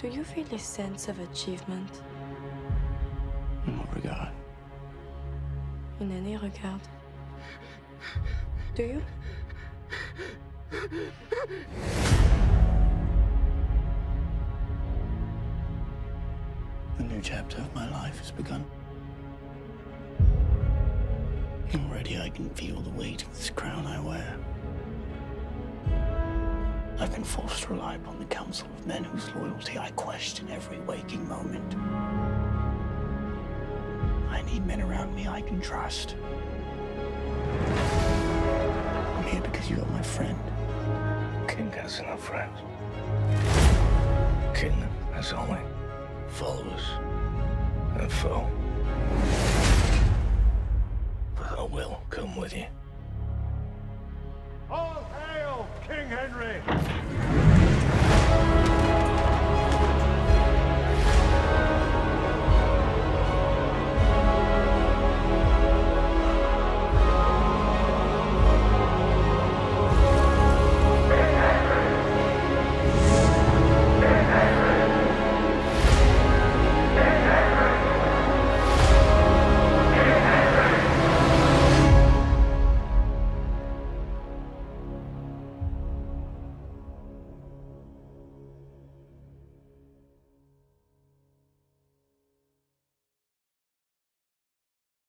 Do you feel a sense of achievement In what regard? in any regard? Do you? A new chapter of my life has begun. Already I can feel the weight of this crown I wear. I've been forced to rely upon the counsel of men whose loyalty I question every waking moment. I need men around me I can trust. I'm here because you are my friend. King has enough friends. King has only followers and foe. But I will come with you.